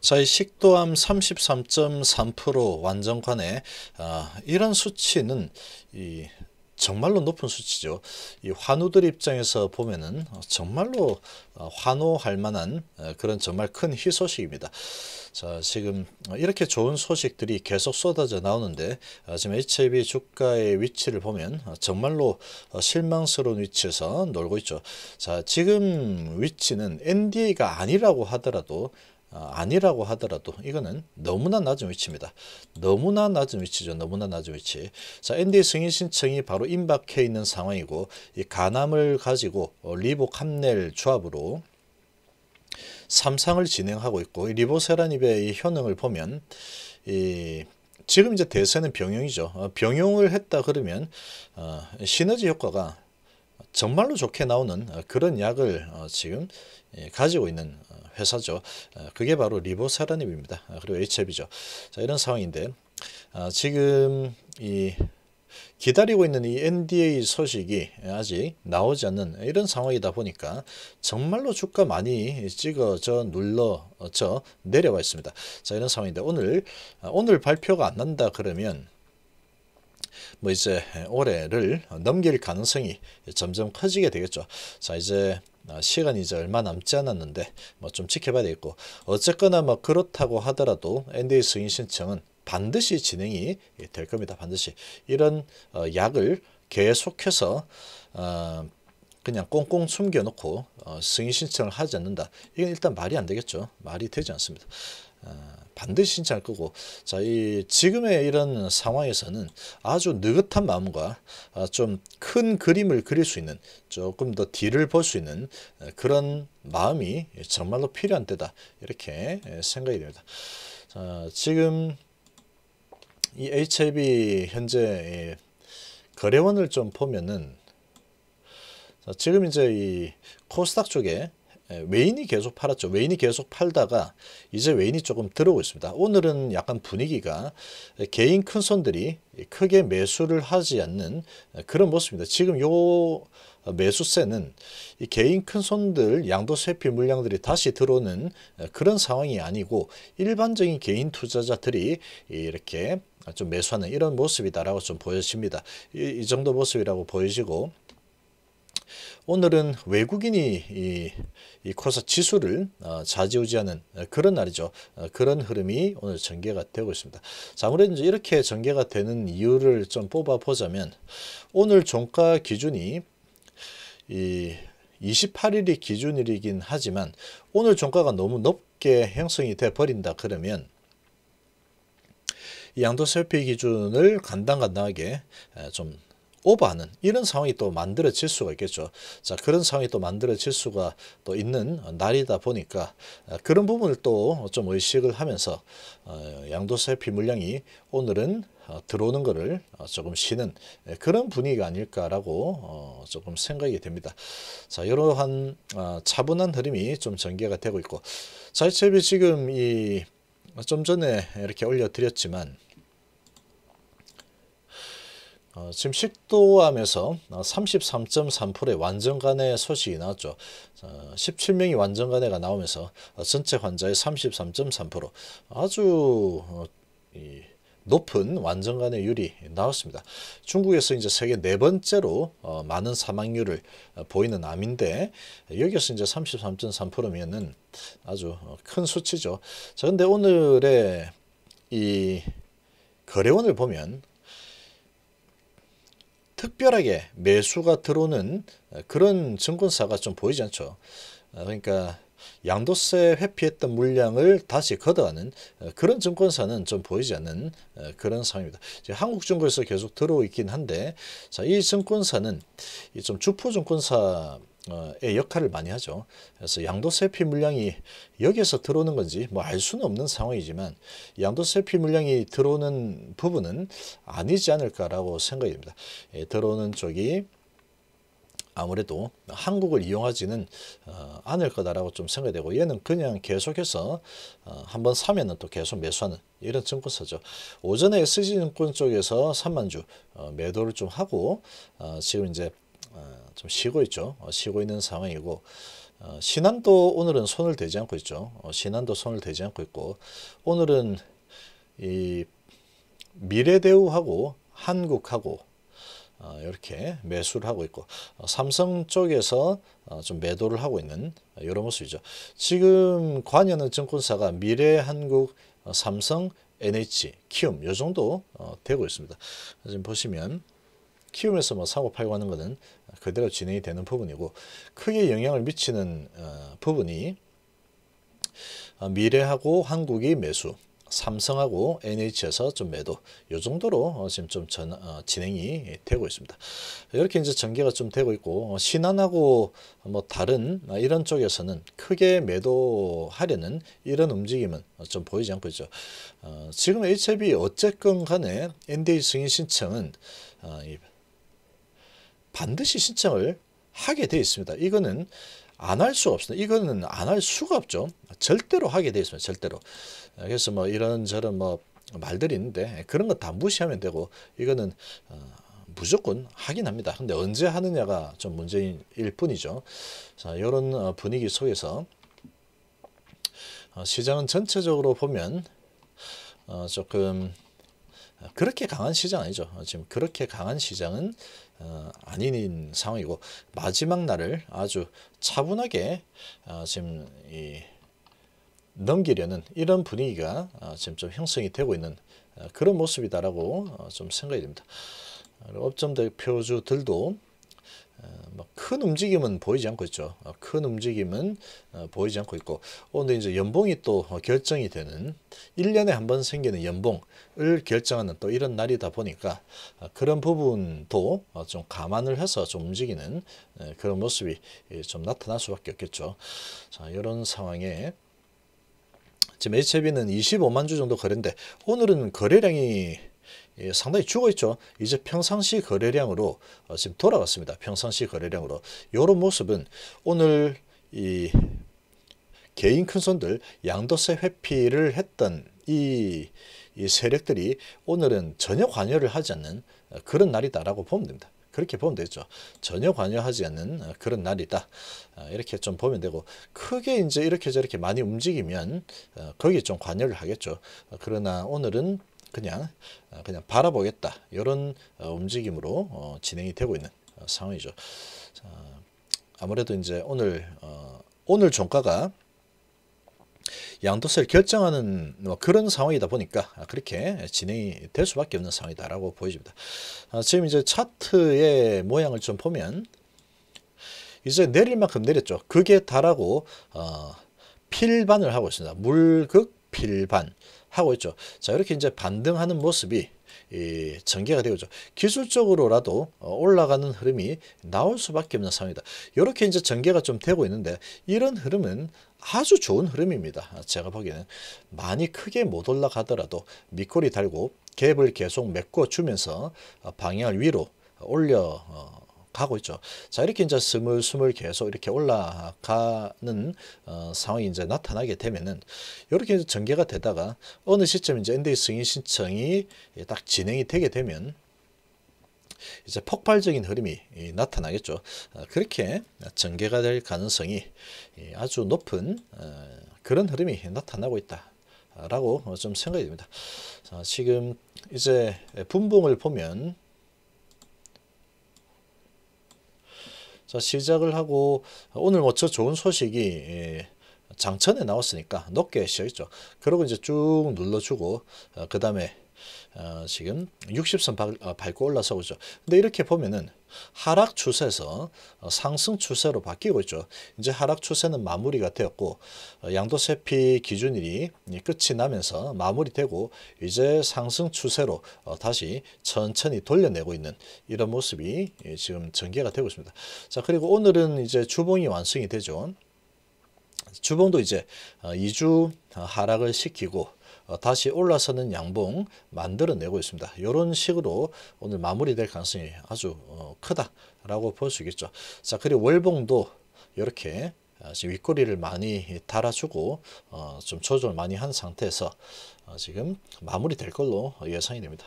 자, 이 식도암 33.3% 완전관해 아, 이런 수치는 이 정말로 높은 수치죠. 이 환우들 입장에서 보면은 정말로 어, 환호할 만한 어, 그런 정말 큰 희소식입니다. 자, 지금 이렇게 좋은 소식들이 계속 쏟아져 나오는데 어, 지금 HIV 주가의 위치를 보면 정말로 실망스러운 위치에서 놀고 있죠. 자, 지금 위치는 NDA가 아니라고 하더라도 어, 아니라고 하더라도 이거는 너무나 낮은 위치입니다. 너무나 낮은 위치죠. 너무나 낮은 위치. 자, NDA 승인 신청이 바로 임박해 있는 상황이고 이 간암을 가지고 어, 리보캄넬 조합으로 삼상을 진행하고 있고 리보세라닙의 이 효능을 보면 이 지금 이제 대세는 병용이죠. 어, 병용을 했다 그러면 어, 시너지 효과가 정말로 좋게 나오는 그런 약을 지금 예, 가지고 있는 회사죠. 어, 그게 바로 리보사라닙입니다. 어, 그리고 HF죠. 자, 이런 상황인데 아, 지금 이 기다리고 있는 이 NDA 소식이 아직 나오지 않는 이런 상황이다 보니까 정말로 주가 많이 찍어져 눌러져 내려와 있습니다. 자 이런 상황인데 오늘 아, 오늘 발표가 안 난다 그러면 뭐 이제 올해를 넘길 가능성이 점점 커지게 되겠죠. 자 이제 아, 시간이 이제 얼마 남지 않았는데 뭐 좀 지켜봐야 되겠고 어쨌거나 뭐 그렇다고 하더라도 NDA 승인 신청은 반드시 진행이 될 겁니다. 반드시 이런 어, 약을 계속해서 어, 그냥 꽁꽁 숨겨놓고 어, 승인 신청을 하지 않는다. 이건 일단 말이 안 되겠죠. 말이 되지 않습니다. 어, 반드시 신청할 거고 자, 이 지금의 이런 상황에서는 아주 느긋한 마음과 아, 좀큰 그림을 그릴 수 있는 조금 더 뒤를 볼 수 있는 그런 마음이 정말로 필요한 때다 이렇게 생각이 됩니다. 자, 지금 이 HIV 현재 거래원을 좀 보면은 지금 이제 이 코스닥 쪽에 예, 외인이 계속 팔았죠. 외인이 계속 팔다가 이제 외인이 조금 들어오고 있습니다. 오늘은 약간 분위기가 개인 큰 손들이 크게 매수를 하지 않는 그런 모습입니다. 지금 요 매수세는 이 개인 큰 손들 양도세피 물량들이 다시 들어오는 그런 상황이 아니고 일반적인 개인 투자자들이 이렇게 좀 매수하는 이런 모습이다라고 좀 보여집니다. 이, 이 정도 모습이라고 보여지고 오늘은 외국인이 이, 이 코사 지수를 어, 좌지우지하는 그런 날이죠. 어, 그런 흐름이 오늘 전개가 되고 있습니다. 자, 아무래도 이제 이렇게 전개가 되는 이유를 좀 뽑아 보자면 오늘 종가 기준이 이 28일이 기준일이긴 하지만 오늘 종가가 너무 높게 형성이 돼 버린다 그러면 이 양도세피 기준을 간당간당하게 좀 오버하는 이런 상황이 또 만들어질 수가 있겠죠. 자 그런 상황이 또 만들어질 수가 또 있는 날이다 보니까 어, 그런 부분을 또 좀 의식을 하면서 어, 양도세피 물량이 오늘은 어, 들어오는 것을 조금 쉬는 예, 그런 분위기가 아닐까라고 조금 생각이 됩니다. 자 이러한 차분한 흐름이 좀 전개가 되고 있고 자 이첩이 지금 이 좀 전에 이렇게 올려드렸지만 어, 지금 식도암에서 33.3%의 완전간해 소식이 나왔죠. 어, 17명이 완전간해가 나오면서 어, 전체 환자의 33.3% 아주 어, 이, 높은 완전간해율이 나왔습니다. 중국에서 이제 세계 네 번째로 어, 많은 사망률을 어, 보이는 암인데 여기서 이제 33.3%면은 아주 큰 수치죠. 자, 근데 오늘의 이 거래원을 보면 특별하게 매수가 들어오는 그런 증권사가 좀 보이지 않죠. 어, 그러니까 양도세 회피했던 물량을 다시 걷어가는 그런 증권사는 좀 보이지 않는 그런 상황입니다. 한국증권에서 계속 들어오고 있긴 한데 자, 이 증권사는 좀 주포 증권사 의 역할을 많이 하죠. 그래서 양도세 피 물량이 여기에서 들어오는 건지 뭐 알 수는 없는 상황이지만 양도세 피 물량이 들어오는 부분은 아니지 않을까라고 생각이 됩니다. 예, 들어오는 쪽이 아무래도 한국을 이용하지는 어, 않을 거다라고 좀 생각이 되고 얘는 그냥 계속해서 어, 한번 사면은 또 계속 매수하는 이런 증권사죠. 오전에 SG증권 쪽에서 3만주 어, 매도를 좀 하고 어, 지금 이제 어, 좀 쉬고 있죠. 어, 쉬고 있는 상황이고 어, 신한도 오늘은 손을 대지 않고 있죠. 어, 신한도 손을 대지 않고 있고 오늘은 이 미래대우하고 한국하고 어, 이렇게 매수를 하고 있고 어, 삼성 쪽에서 어, 좀 매도를 하고 있는 이런 모습이죠. 지금 관여는 증권사가 미래한국, 어, 삼성, NH, 키움 요 정도 어, 되고 있습니다. 지금 보시면 키움에서 뭐 사고 팔고 하는 것은 그대로 진행이 되는 부분이고 크게 영향을 미치는 어, 부분이 어, 미래하고 한국이 매수, 삼성하고 NH에서 좀 매도 요 정도로 어, 지금 좀 전, 어, 진행이 되고 있습니다. 이렇게 이제 전개가 좀 되고 있고 어, 신한하고 뭐 다른 어, 이런 쪽에서는 크게 매도하려는 이런 움직임은 어, 좀 보이지 않고 있죠. 어, 지금 HIB 어쨌건 간에 NDA 승인 신청은 어, 이 반드시 신청을 하게 되어 있습니다. 이거는 안 할 수가 없습니다. 이거는 안 할 수가 없죠. 절대로 하게 되어 있습니다. 절대로. 그래서 뭐 이런저런 뭐 말들이 있는데 그런 거 다 무시하면 되고 이거는 어, 무조건 하긴 합니다. 근데 언제 하느냐가 좀 문제일 뿐이죠. 자, 이런 어, 분위기 속에서 어, 시장은 전체적으로 보면 어, 조금 그렇게 강한 시장 아니죠. 어, 지금 그렇게 강한 시장은 어, 아닌 상황이고 마지막 날을 아주 차분하게 어, 지금 이 넘기려는 이런 분위기가 어, 지금 좀 형성이 되고 있는 어, 그런 모습이다라고 어, 좀 생각이 됩니다. 업종 대표주들도 큰 움직임은 보이지 않고 있죠. 어, 큰 움직임은 어, 보이지 않고 있고 오늘 이제 연봉이 또 어, 결정이 되는 1년에 한 번 생기는 연봉을 결정하는 또 이런 날이다 보니까 어, 그런 부분도 어, 좀 감안을 해서 좀 움직이는 에, 그런 모습이 예, 좀 나타날 수밖에 없겠죠. 자, 이런 상황에 지금 HIB는 25만 주 정도 거래인데 오늘은 거래량이 예, 상당히 죽어 있죠. 이제 평상시 거래량으로 어, 지금 돌아갔습니다. 평상시 거래량으로 이런 모습은 오늘 이 개인 큰 손들 양도세 회피를 했던 이, 이 세력들이 오늘은 전혀 관여를 하지 않는 어, 그런 날이다라고 보면 됩니다. 그렇게 보면 되죠. 전혀 관여하지 않는 어, 그런 날이다. 어, 이렇게 좀 보면 되고 크게 이제 이렇게 저렇게 많이 움직이면 어, 거기에 좀 관여를 하겠죠. 어, 그러나 오늘은 그냥 어, 그냥 바라보겠다 이런 어, 움직임으로 어, 진행이 되고 있는 어, 상황이죠. 자, 아무래도 이제 오늘 어, 오늘 종가가 양도세를 결정하는 뭐 그런 상황이다 보니까 그렇게 진행이 될 수밖에 없는 상황이다라고 보여집니다. 아, 지금 이제 차트의 모양을 좀 보면 이제 내릴 만큼 내렸죠. 달하고 어, 필반을 하고 있습니다. 물극 필반 하고 있죠. 자 이렇게 이제 반등하는 모습이 이 전개가 되고 있죠. 기술적으로라도 어, 올라가는 흐름이 나올 수밖에 없는 상황이다. 이렇게 이제 전개가 좀 되고 있는데 이런 흐름은 아주 좋은 흐름입니다. 제가 보기에는 많이 크게 못 올라가더라도 밑꼬리 달고 갭을 계속 메꿔 주면서 어, 방향을 위로 올려 어, 가고 있죠. 자 이렇게 이제 스물스물 계속 이렇게 올라가는 어, 상황이 이제 나타나게 되면은 이렇게 이제 전개가 되다가 어느 시점 이제 NDA 승인 신청이 딱 진행이 되게 되면 이제 폭발적인 흐름이 이, 나타나겠죠. 어, 그렇게 전개가 될 가능성이 이, 아주 높은 어, 그런 흐름이 나타나고 있다 라고 어, 좀 생각이 됩니다. 자, 지금 이제 분봉을 보면 자, 시작을 하고 오늘 뭐 저 좋은 소식이 예, 장천에 나왔으니까 높게 시작했죠. 그리고 이제 쭉 눌러주고 어, 그 다음에 어, 지금 60선 발, 어, 밟고 올라서고 있죠. 근데 이렇게 보면은 하락 추세에서 어, 상승 추세로 바뀌고 있죠. 이제 하락 추세는 마무리가 되었고 어, 양도세피 기준일이 끝이 나면서 마무리되고 이제 상승 추세로 어, 다시 천천히 돌려내고 있는 이런 모습이 예, 지금 전개가 되고 있습니다. 자 그리고 오늘은 이제 주봉이 완성이 되죠. 주봉도 이제 2주 하락을 시키고 어, 다시 올라서는 양봉 만들어내고 있습니다. 이런 식으로 오늘 마무리될 가능성이 아주 어, 크다라고 볼 수 있겠죠. 자 그리고 월봉도 이렇게 어, 지금 윗꼬리를 많이 달아주고 좀 조정을 많이 한 상태에서 지금 마무리될 걸로 예상이 됩니다.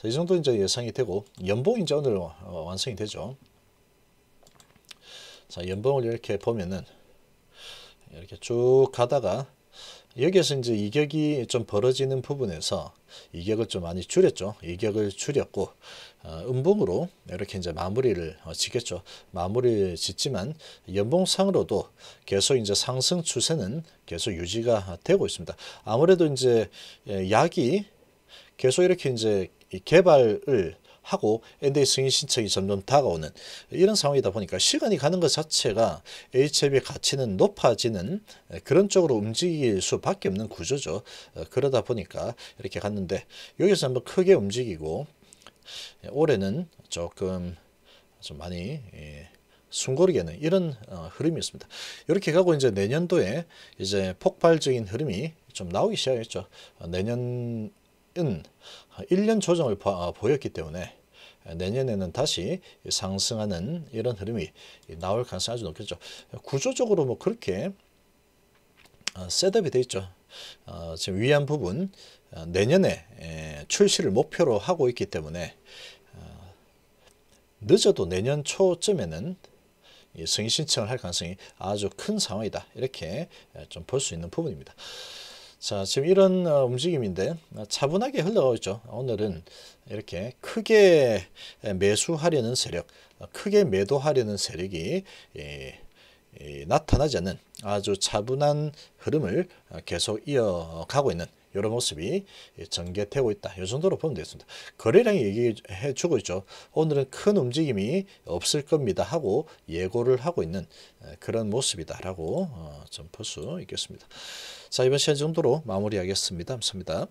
자, 이 정도 이제 예상이 되고 연봉이 이제 오늘 완성이 되죠. 자 연봉을 이렇게 보면은 이렇게 쭉 가다가 여기에서 이제 이격이 좀 벌어지는 부분에서 이격을 좀 많이 줄였죠. 이격을 줄였고 어, 음봉으로 이렇게 이제 마무리를 어, 짓겠죠. 마무리를 짓지만 연봉상으로도 계속 이제 상승 추세는 계속 유지가 되고 있습니다. 아무래도 이제 예, 약이 계속 이렇게 이제 개발을 하고 NDA 승인 신청이 점점 다가오는 이런 상황이다 보니까 시간이 가는 것 자체가 HLB 가치는 높아지는 그런 쪽으로 움직일 수밖에 없는 구조죠. 어, 그러다 보니까 이렇게 갔는데 여기서 한번 크게 움직이고 올해는 조금 좀 많이 예, 숨고르게는 이런 어, 흐름이었습니다. 이렇게 가고 이제 내년도에 이제 폭발적인 흐름이 좀 나오기 시작했죠. 어, 내년 은 1년 조정을 어, 보였기 때문에 내년에는 다시 상승하는 이런 흐름이 나올 가능성이 아주 높겠죠. 구조적으로 뭐 그렇게 셋업이 돼 있죠. 지금 위안 부분 내년에 출시를 목표로 하고 있기 때문에 늦어도 내년 초쯤에는 승인 신청을 할 가능성이 아주 큰 상황이다. 이렇게 좀 볼 수 있는 부분입니다. 자, 지금 이런 어, 움직임인데 차분하게 흘러가고 있죠. 오늘은 이렇게 크게 매수하려는 세력, 크게 매도하려는 세력이 예, 예, 나타나지 않는 아주 차분한 흐름을 계속 이어가고 있는 이런 모습이 전개되고 있다. 이 정도로 보면 되겠습니다. 거래량이 얘기해 주고 있죠. 오늘은 큰 움직임이 없을 겁니다 하고 예고를 하고 있는 그런 모습이다라고 어, 좀볼 수 있겠습니다. 자 이번 시간 정도로 마무리하겠습니다. 감사합니다.